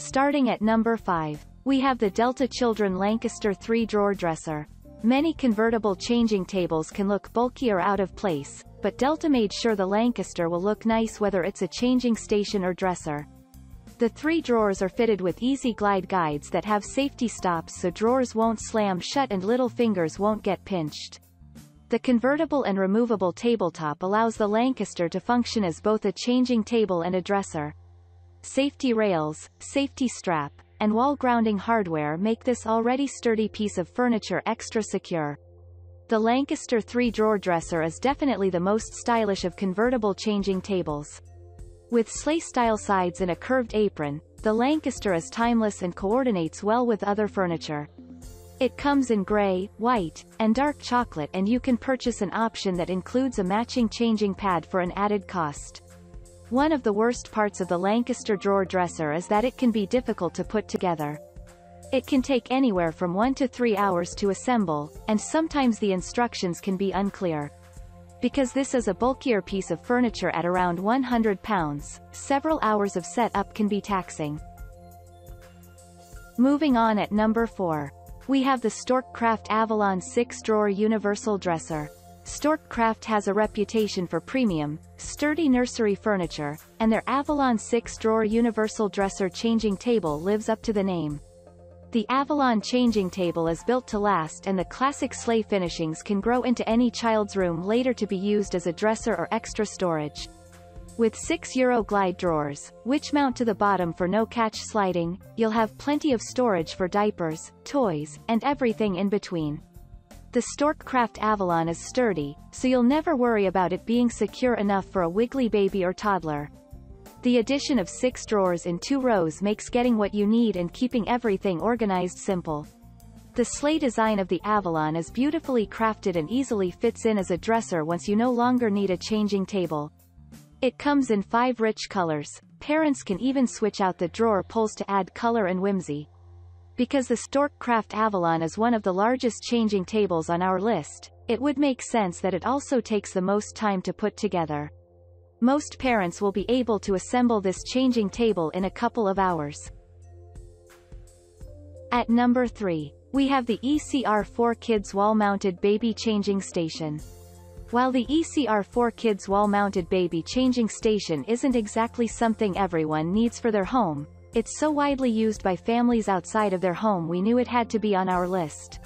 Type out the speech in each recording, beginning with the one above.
Starting at number 5, we have the Delta Children Lancaster 3-drawer dresser. Many convertible changing tables can look bulky or out of place, but Delta made sure the Lancaster will look nice whether it's a changing station or dresser. The three drawers are fitted with easy glide guides that have safety stops so drawers won't slam shut and little fingers won't get pinched. The convertible and removable tabletop allows the Lancaster to function as both a changing table and a dresser. Safety rails, safety strap, and wall grounding hardware make this already sturdy piece of furniture extra secure. The Lancaster 3-drawer dresser is definitely the most stylish of convertible changing tables. With sleigh-style sides and a curved apron, the Lancaster is timeless and coordinates well with other furniture. It comes in gray, white, and dark chocolate and you can purchase an option that includes a matching changing pad for an added cost. One of the worst parts of the Lancaster drawer dresser is that it can be difficult to put together. It can take anywhere from one to three hours to assemble, and sometimes the instructions can be unclear. Because this is a bulkier piece of furniture at around 100 pounds, several hours of setup can be taxing. Moving on at number 4. We have the Storkcraft Avalon 6-drawer universal dresser. Storkcraft has a reputation for premium, sturdy nursery furniture, and their Avalon 6-drawer universal dresser changing table lives up to the name. The Avalon changing table is built to last and the classic sleigh finishings can grow into any child's room later to be used as a dresser or extra storage. With 6 Euro glide drawers, which mount to the bottom for no-catch sliding, you'll have plenty of storage for diapers, toys, and everything in between. The Storkcraft Avalon is sturdy, so you'll never worry about it being secure enough for a wiggly baby or toddler. The addition of six drawers in two rows makes getting what you need and keeping everything organized simple. The sleigh design of the Avalon is beautifully crafted and easily fits in as a dresser once you no longer need a changing table. It comes in five rich colors, parents can even switch out the drawer pulls to add color and whimsy. Because the Storkcraft Avalon is one of the largest changing tables on our list, it would make sense that it also takes the most time to put together. Most parents will be able to assemble this changing table in a couple of hours. At number 3, we have the ECR4 Kids Wall-Mounted Baby Changing Station. While the ECR4 Kids Wall-Mounted Baby Changing Station isn't exactly something everyone needs for their home, it's so widely used by families outside of their home we knew it had to be on our list.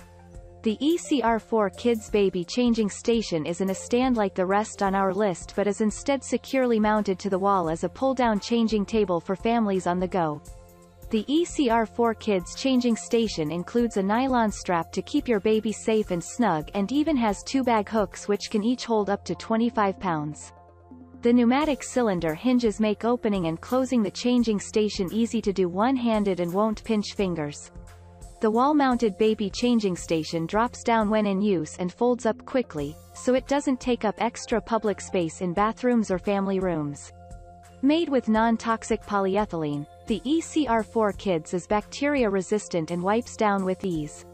The ECR4 Kids Baby Changing Station isn't a stand like the rest on our list but is instead securely mounted to the wall as a pull-down changing table for families on the go. The ECR4 Kids Changing Station includes a nylon strap to keep your baby safe and snug and even has two bag hooks which can each hold up to 25 pounds. The pneumatic cylinder hinges make opening and closing the changing station easy to do one-handed and won't pinch fingers. The wall-mounted baby changing station drops down when in use and folds up quickly, so it doesn't take up extra public space in bathrooms or family rooms. Made with non-toxic polyethylene, the ECR4 Kids is bacteria-resistant and wipes down with ease.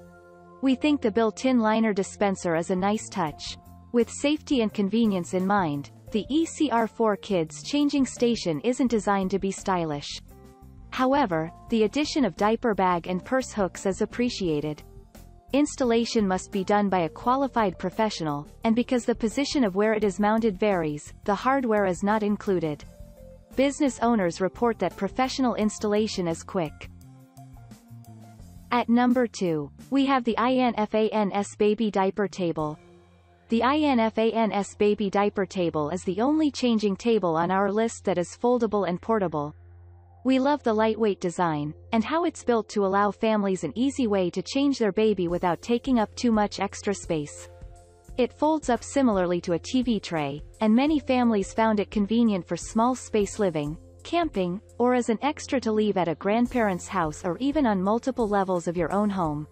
We think the built-in liner dispenser is a nice touch. With safety and convenience in mind, the ECR4 Kids changing station isn't designed to be stylish. However, the addition of diaper bag and purse hooks is appreciated. Installation must be done by a qualified professional, and because the position of where it is mounted varies, the hardware is not included. Business owners report that professional installation is quick. At number 2, we have the INFANS Baby Diaper Table, the INFANS baby diaper table is the only changing table on our list that is foldable and portable. We love the lightweight design, and how it's built to allow families an easy way to change their baby without taking up too much extra space. It folds up similarly to a TV tray, and many families found it convenient for small space living, camping, or as an extra to leave at a grandparent's house or even on multiple levels of your own home.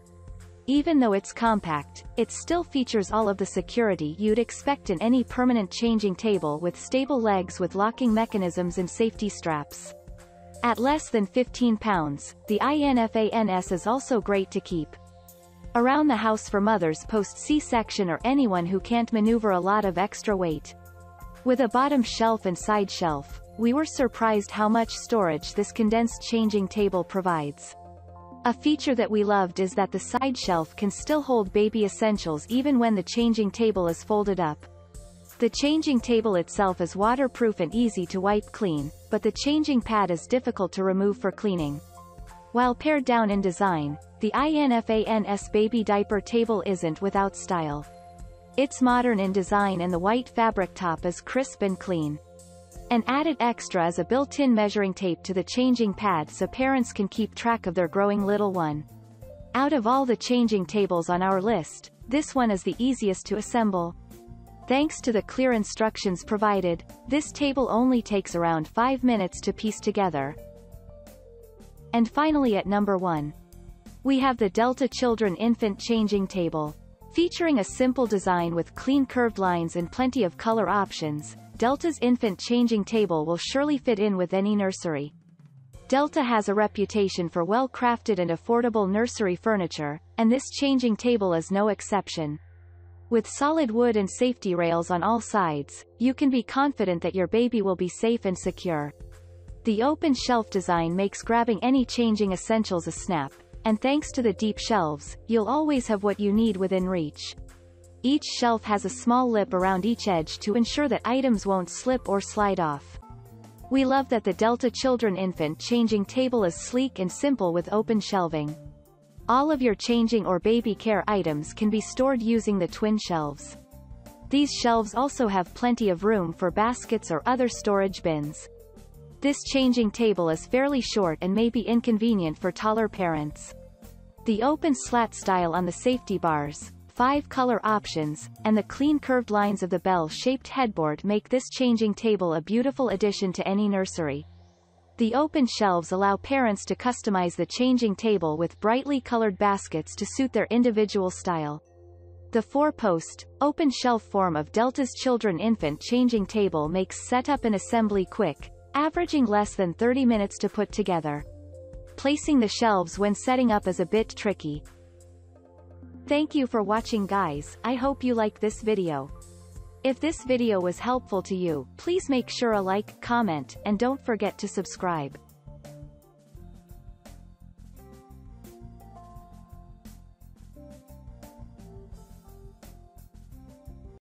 Even though it's compact, it still features all of the security you'd expect in any permanent changing table with stable legs with locking mechanisms and safety straps. At less than 15 pounds, the INFANS is also great to keep. Around the house for mothers post C-section or anyone who can't maneuver a lot of extra weight. With a bottom shelf and side shelf, we were surprised how much storage this condensed changing table provides. A feature that we loved is that the side shelf can still hold baby essentials even when the changing table is folded up. The changing table itself is waterproof and easy to wipe clean, but the changing pad is difficult to remove for cleaning. While pared down in design, the INFANS baby diaper table isn't without style. It's modern in design and the white fabric top is crisp and clean. An added extra is a built-in measuring tape to the changing pad so parents can keep track of their growing little one. Out of all the changing tables on our list, this one is the easiest to assemble. Thanks to the clear instructions provided, this table only takes around 5 minutes to piece together. And finally at number 1. We have the Delta Children Infant Changing Table. Featuring a simple design with clean curved lines and plenty of color options, Delta's infant changing table will surely fit in with any nursery. Delta has a reputation for well-crafted and affordable nursery furniture, and this changing table is no exception. With solid wood and safety rails on all sides, you can be confident that your baby will be safe and secure. The open shelf design makes grabbing any changing essentials a snap, and thanks to the deep shelves, you'll always have what you need within reach. Each shelf has a small lip around each edge to ensure that items won't slip or slide off. We love that the Delta Children Infant Changing Table is sleek and simple with open shelving. All of your changing or baby care items can be stored using the twin shelves. These shelves also have plenty of room for baskets or other storage bins. This changing table is fairly short and may be inconvenient for taller parents. The open slat style on the safety bars, five color options, and the clean curved lines of the bell-shaped headboard make this changing table a beautiful addition to any nursery. The open shelves allow parents to customize the changing table with brightly colored baskets to suit their individual style. The four-post, open shelf form of Delta's Children Infant Changing Table makes setup and assembly quick, averaging less than 30 minutes to put together. Placing the shelves when setting up is a bit tricky, Thank you for watching guys, I hope you like this video. If this video was helpful to you, please make sure a like, comment, and don't forget to subscribe.